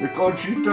Recording